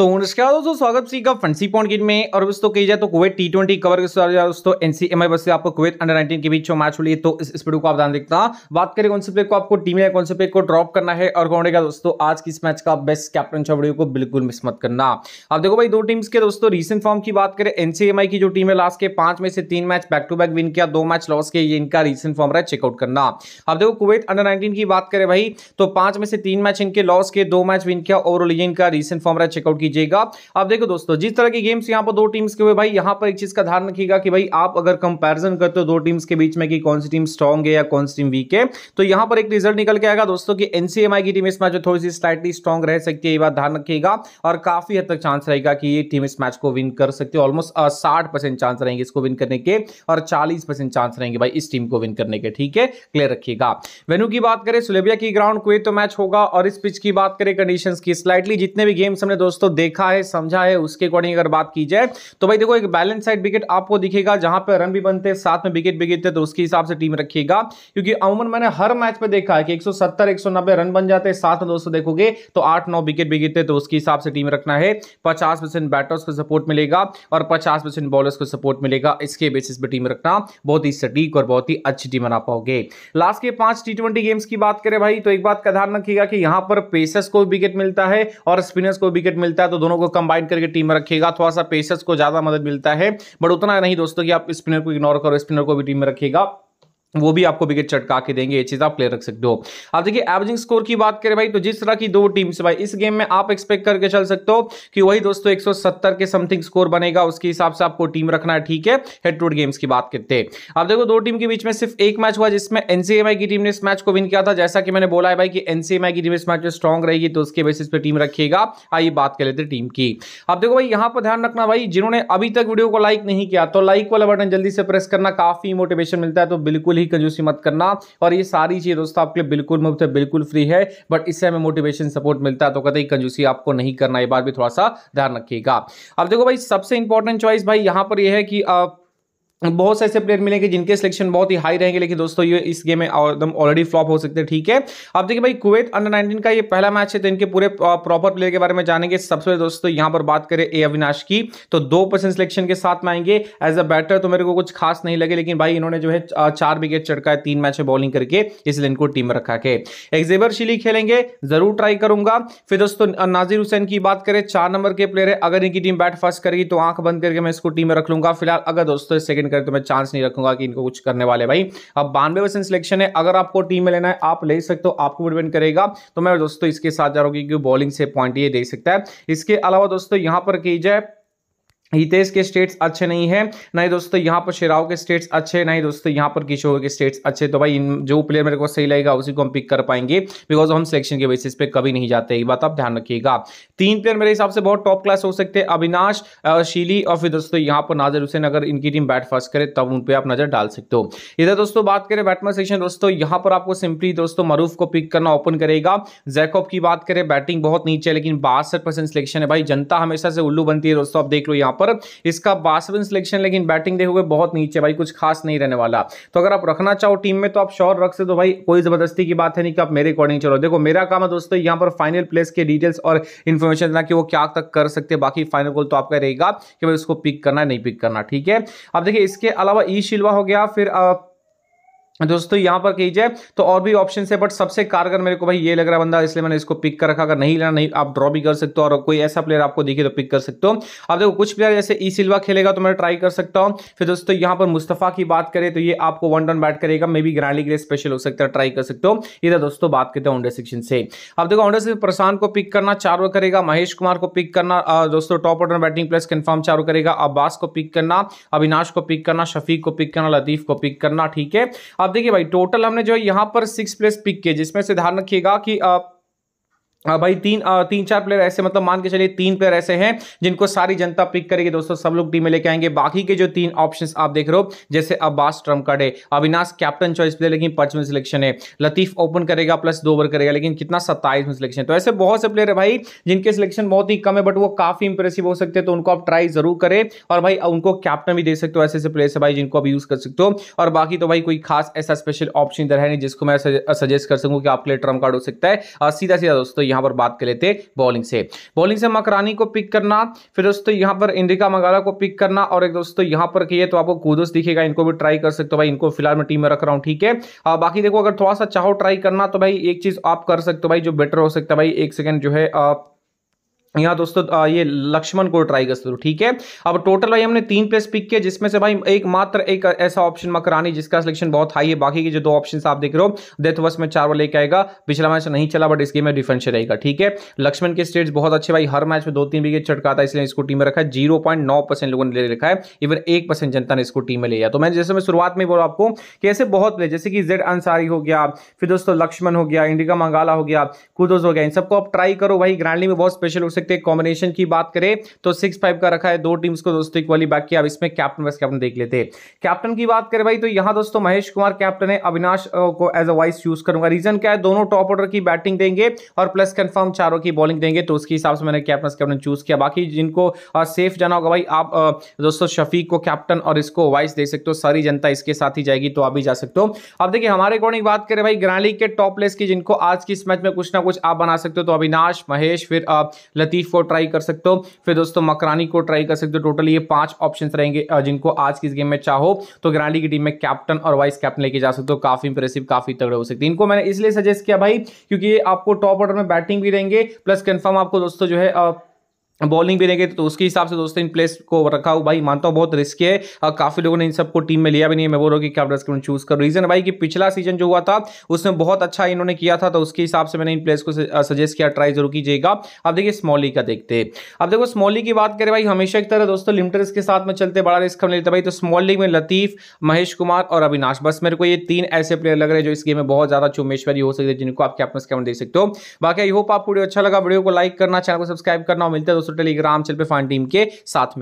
तो नमस्कार दोस्तों स्वागत सी का फंसी पॉइंट गेट में। और दोस्तों कही जाए तो कुवैत टी ट्वेंटी कवर के साथ दोस्तों एनसीएमआई बस से आपको कुवैत अंडर 19 के बीच में मैच हुई तो इस, वीडियो को आप ध्यान देखना। बात करें कौन से प्लेयर को आपको टीम या कौन से प्लेयर को ड्रॉप करना है और कौन रहेगा दोस्तों आज की इस मैच का बेस्ट कैप्टन छो वीडियो को बिल्कुल मिस मत करना। अब देखो भाई दो टीम्स के दोस्तों रिसेंट फॉर्म की बात करें एनसीएमआई की जो टीम है लास्ट के पाँच में से तीन match back to back win किया दो मैच लॉस के ये इनका रिसेंट फॉर्म रहा है चेकआउट करना। अब देखो कुवैत अंडर नाइनटीन की बात करें भाई तो पाँच में से तीन मैच इनके लॉस के दो मैच विन किया ओवरऑल ये इनका रिसेंट फॉर्म रहा है चेकआउट कीजिएगा। अब देखो दोस्तों, जिस तरह के गेम्स यहाँ पर दो टीम्स के हुए, भाई यहाँ पर एक चीज़ का ध्यान रखिएगा कि भाई आप अगर कंपैरिजन करते हो दो टीम्स के बीच में कि कौन सी टीम स्ट्रॉन्ग है या कौन सी टीम वीक है तो यहाँ पर एक रिज़ल्ट निकल के आएगा दोस्तों की एनसीएमआई की टीम इस मैच में थोड़ी सी स्लाइटली स्ट्रॉन्ग रह सकती है, ये बात ध्यान रखिएगा। और काफ़ी हद तक चांस रहेगा कि ये टीम इस मैच को विन कर सकती है। ऑलमोस्ट साठ परसेंट चांस रहेंगे इसको विन करने के और चालीस परसेंट चांस रहेंगे भाई इस टीम को विन करने के, ठीक है? क्लियर रखिएगा। वेन्यू की बात करें सुलेबिया की ग्राउंड कुएत तो मैच होगा और इस पिच की बात करें कंडीशन की स्लाइटली जितने भी गेम्स हमने दोस्तों देखा है, समझा है, उसके अकॉर्डिंग अगर बात की जाए तो भाई देखो, एक बैलेंस साइड विकेट आपको दिखेगा, जहाँ पर रन भी बनते हैं साथ में विकेट भी तो उसके हिसाब से टीम रखिएगा क्योंकि अमूमन मैंने हर मैच में देखा है कि 170 190 रन बन जाते हैं, साथ में दोस्तों देखोगे तो आठ नौ विकेट भी तो उसके हिसाब से टीम रखना है। पचास बैटर्स को सपोर्ट मिलेगा और पचास परसेंट बॉलर्स को सपोर्ट मिलेगा। इसके बेसिस पर टीम रखना बहुत ही सटीक और बहुत ही अच्छी टीम बना पाओगे। लास्ट के पाँच टी गेम्स की बात करें भाई तो एक बात का ध्यान रखिएगा कि यहाँ पर पेसर्स को विकेट मिलता है और स्पिनर्स को विकेट मिलता है तो दोनों को कंबाइन करके टीम में रखेगा। थोड़ा सा पेसर्स को ज़्यादा मदद मिलता है। बट उतना नहीं दोस्तों कि आप स्पिनर को इग्नोर करो स्पिनर को भी टीम में रखिएगा वो भी आपको विकेट चटका के देंगे, ये चीज़ आप क्लियर रख सकते हो। अब देखिए एवरेजिंग स्कोर की बात करें भाई तो जिस तरह की दो टीम्स भाई, इस गेम में आप एक्सपेक्ट करके चल सकते हो कि वही दोस्तों 170 के समथिंग स्कोर बनेगा, उसके हिसाब से आपको टीम रखना है, ठीक है? हेड टू गेम्स की बात करते हैं। अब देखो, दो टीम के बीच में सिर्फ़ एक मैच हुआ, जिसमें एनसीएमआई की टीम ने इस मैच को विन किया था। जैसा कि मैंने बोला है भाई कि एनसीएमआई की टीम इस मैच में स्ट्रॉन्ग रहेगी तो उसके बेसिस पे टीम रखिएगा। आइए बात कर लेते टीम की। अब देखो भाई, यहाँ पर ध्यान रखना भाई, जिन्होंने अभी तक वीडियो को लाइक नहीं किया तो लाइक वाला बटन जल्दी से प्रेस करना काफ़ी मोटिवेशन मिलता है तो बिल्कुल ही कंजूसी मत करना। और ये सारी चीज़ दोस्तों आपके लिए बिल्कुल मुफ़्त है, बिल्कुल फ्री है बट इससे हमें मोटिवेशन सपोर्ट मिलता है तो कहते कंजूसी आपको नहीं करना, ये बात भी थोड़ा सा ध्यान रखिएगा। अब देखो भाई, सबसे इंपॉर्टेंट चॉइस भाई यहाँ पर यह है कि आप बहुत से ऐसे प्लेयर मिलेंगे जिनके सिलेक्शन बहुत ही हाई रहेंगे, लेकिन दोस्तों ये इस गेम में एकदम ऑलरेडी फ्लॉप हो सकते हैं, ठीक है? अब देखिए भाई कुवैत अंडर 19 का ये पहला मैच है तो इनके पूरे प्रॉपर प्लेयर के बारे में जानेंगे। सबसे पहले दोस्तों यहाँ पर बात करें ए अविनाश की तो दो परसेंट सिलेक्शन के साथ में आएँगे। एज अ बैटर तो मेरे को कुछ खास नहीं लगे, लेकिन भाई इन्होंने जो है चार विकेट चढ़का है तीन मैच में बॉलिंग करके, इसलिए इनको टीम में रखा के। एक्जेबर शिली खेलेंगे, ज़रूर ट्राई करूँगा। फिर दोस्तों नाजिर हुसैन की बात करें, चार नंबर के प्लेयर है। अगर इनकी टीम बैट फ़र्स्ट करेगी तो आँख बंद करके मैं इसको टीम में रख लूँगा। फ़िलहाल अगर दोस्तों सेकंड करें तो मैं चांस नहीं रखूँगा कि इनको कुछ करने वाले भाई। अब बानवे परसेंट सिलेक्शन है, अगर आपको टीम में लेना है, आप ले सकते हो, आपको डिपेंड करेगा। तो मैं दोस्तों इसके साथ जा रहा हूँ क्योंकि बॉलिंग से पॉइंट ये दे सकता है। इसके अलावा दोस्तों यहाँ पर की जाए हितेश के स्टेट्स अच्छे नहीं है, ना ही दोस्तों यहाँ पर शेराव के स्टेट्स अच्छे, ना ही दोस्तों यहाँ पर किशोर के स्टेट्स अच्छे। तो भाई इन जो प्लेयर मेरे को सही लगेगा, उसी को हम पिक कर पाएँगे बिकॉज़ हम सिलेक्शन के बेसिस पे कभी नहीं जाते। ये बात आप ध्यान रखिएगा। तीन प्लेयर मेरे हिसाब से बहुत टॉप क्लास हो सकते हैं, अविनाश शीली और फिर दोस्तों यहाँ पर नाजर हुसैन। अगर इनकी टीम बैट फ़र्स्ट करे, तब उन पर आप नज़र डाल सकते हो। इधर दोस्तों बात करें बैटमैन सेक्शन दोस्तों यहाँ पर आपको सिंपली दोस्तों मरूफ को पिक करना ओपन करेगा। जैकॉप की बात करें बैटिंग बहुत नीचे है, लेकिन बासठ सिलेक्शन है। भाई जनता हमेशा से उल्लू बनती है, दोस्तों आप देख लो यहाँ पर इसका बासवन सिलेक्शन लेकिन बैटिंग देखोगे बहुत नीचे भाई, कुछ खास नहीं रहने वाला। तो अगर आप रखना चाहो टीम में तो आप श्योर रख से तो भाई, कोई ज़बरदस्ती की बात है नहीं कि आप मेरे अकॉर्डिंग चलो। देखो, मेरा काम है दोस्तों, यहाँ पर फाइनल प्लेस के डिटेल्स और इन्फॉर्मेशन देना कि वो क्या तक कर सकते हैं, बाकी फाइनल गोल तो आपका रहेगा कि भाई उसको पिक करना नहीं पिक करना, ठीक है? अब देखिए, इसके अलावा ई शिलवा हो गया, फिर दोस्तों, यहाँ पर कीजिए। तो और भी ऑप्शन है बट सबसे कारगर मेरे को भाई ये लग रहा है बंदा, इसलिए मैंने इसको पिक कर रखा। अगर नहीं लेना, नहीं, आप ड्रॉ भी कर सकते हो और कोई ऐसा प्लेयर आपको दिखे तो पिक कर सकते हो। अब देखो, कुछ प्लेयर जैसे ई सिल्वा खेलेगा तो मैं ट्राई कर सकता हूँ। फिर दोस्तों, यहाँ पर मुस्तफ़ा की बात करें तो ये आपको वन डन बैट करेगा। मे बी ग्रैंडली लिए स्पेशल हो सकता है ट्राई कर सकते हो। इधर दोस्तों, बात करते हैं ऑनडर सेक्शन से। अब देखो ऑनडर से प्रशांत को पिक करना चारों करेगा। महेश कुमार को पिक करना दोस्तों top order batting place confirm चारों करेगा। अब्बास को पिक करना, अविनाश को पिक करना, शफीक को पिक करना, लतीफ को पिक करना, ठीक है? अब देखिए भाई टोटल हमने जो है यहाँ पर सिक्स प्लेस पिक किए जिसमें से ध्यान रखिएगा कि भाई, तीन तीन, चार प्लेयर ऐसे मतलब मान के चलिए तीन प्लेयर ऐसे हैं, जिनको सारी जनता पिक करेगी। दोस्तों, सब लोग टीम में लेके आएँगे। बाकी के जो तीन ऑप्शंस आप देख रहे हो, जैसे अब्बास ट्रंप कार्ड है अविनाश कैप्टन चॉइस प्लेयर लेकिन पचपन सिलेक्शन है। लतीफ ओपन करेगा प्लस दो ओवर करेगा, लेकिन कितना सत्ताईस में सिलेक्शन तो ऐसे बहुत से प्लेयर है भाई, जिनके सिलेक्शन बहुत ही कम है बट वो काफ़ी इंप्रेसिव हो सकते हैं तो उनको आप ट्राई ज़रूर करें, और भाई, उनको कैप्टन भी दे सकते हो, ऐसे ऐसे प्लेयर है भाई, जिनको आप यूज़ कर सकते हो। और बाकी तो भाई, कोई खास ऐसा स्पेशल ऑप्शन इधर है नहीं, जिसको मैं सजेस्ट कर सकूँ कि आपके लिए ट्रंप कार्ड हो सकता है। सीधा सीधा दोस्तों यहाँ पर बात कर लेते बॉलिंग से। बॉलिंग से मकरानी को पिक करना, फिर दोस्तों यहाँ पर इंडिका मंगाला को पिक करना, और एक दोस्तों यहाँ पर किए तो आपको कूदस दिखेगा, इनको भी ट्राई कर सकते हो भाई, इनको फ़िलहाल मैं टीम में रख रहा हूँ, ठीक है? बाकी देखो, अगर थोड़ा सा चाहो ट्राई करना तो भाई एक चीज़ आप कर सकते हो भाई, जो बेटर हो सकता है भाई, एक सेकेंड जो है, आप यहाँ दोस्तों ये लक्ष्मण को ट्राई कर सकते ठीक है? अब टोटल भाई हमने तीन प्लेस पिक किया, जिसमें से भाई एक मात्र एक ऐसा ऑप्शन मकरानी, जिसका सिलेक्शन बहुत हाई है। बाकी के जो दो ऑप्शन आप देख रहे हो डेथ वर्ष में चार बार लेके आएगा। पिछला मैच नहीं चला बट इस गेम में डिफेंस रहेगा, ठीक है? लक्ष्मण के स्टेट्स बहुत अच्छे भाई, हर मैच में दो तीन विकेट चटकाता है, इसलिए इसको टीम में रखा है। ज़ीरो लोगों ने ले रखा है। इवन एक जनता ने इसको टीम में लिया। तो मैं जैसे मैं शुरुआत में बोला आपको कि ऐसे बहुत प्ले जैसे कि जेड अंसारी हो गया, फिर दोस्तों लक्ष्मण हो गया इंडिका मंगाला हो गया कुदोज हो गया, इन सबको आप ट्राई करो भाई। ग्रैंडली में बहुत स्पेशल सकते हैं कॉम्बिनेशन की बात करें तो सिक्स फाइव का रखा है दो टीम्स को दोस्तों इक्वली बैक किया। अब इसमें कैप्टन वैस कैप्टन देख लेते हैं। कैप्टन की बात करें भाई तो यहाँ दोस्तों महेश कुमार कैप्टन है, अविनाश को एज अ वाइस चूज़ करूँगा। रीजन क्या है? दोनों टॉप ऑर्डर की बैटिंग देंगे और प्लस कंफर्म चारों की बॉलिंग देंगे तो उसके हिसाब से मैंने कैप्टन कैप्टन चूज़ किया। बाकी जिनको सेफ़ जाना होगा भाई, आप दोस्तों शफीक को कैप्टन और इसको वाइस दे सकते हो। सारी जनता इसके साथ ही जाएगी तो आप भी जा सकते हो। अब देखिए, हमारे अकॉर्डिंग बात करें भाई, ग्रांड के टॉप प्लेस की, जिनको आज की इस मैच में कुछ ना कुछ आप बना सकते हो तो अविनाश, महेश, फिर को ट्राई कर सकते हो। फिर दोस्तों दोस्तों मकरानी को ट्राई कर सकते हो। टोटल ये पाँच ऑप्शन रहेंगे जिनको आज की इस गेम में चाहो। तो ग्रांडी की टीम में कैप्टन और वाइस कैप्टन लेके जा सकते हो। काफ़ी इंप्रेसिव काफ़ी तगड़े हो सकते हैं। इनको मैंने इसलिए सजेस्ट किया भाई, क्योंकि ये आपको टॉप ऑर्डर में बैटिंग भी देंगे। प्लस कंफर्म आपको दोस्तों जो है बॉलिंग भी देंगे तो उसके हिसाब से दोस्तों इन प्लेस को रखा हूँ भाई, मानता हूँ बहुत रिस्क है। और काफ़ी लोगों ने इन सबको टीम में लिया भी नहीं है। मैं बोल रहा हूँ कि कैप्टन चूज़ कर। रीजन भाई कि पिछला सीज़न जो हुआ था, उसमें बहुत अच्छा इन्होंने किया था तो उसके हिसाब से मैंने इन प्लेस को सजेस्ट किया। ट्राई ज़रूर कीजिएगा। अब देखिए स्मॉली का देखते अब देखो स्मॉली की बात करें भाई, हमेशा की तरह दोस्तों लिमिटेड के साथ में चलते, बड़ा रिस्क हम लेते भाई। तो स्मॉल लीग में लतीफ महेश कुमार और अविनाश बस मेरे को ये तीन ऐसे प्लेयर लग रहे हैं जो इस गेम में बहुत ज़्यादा चुमेश्वरी हो सकती है, जिनको आप कैप्टन कैप्टन देख सकते हो। बाकी आई होप आपको वीडियो अच्छा लगा। वीडियो को लाइक करना चैनल को सब्सक्राइब करना मिलता है दोस्तों टेलीग्राम चैनल पे फान टीम के साथ में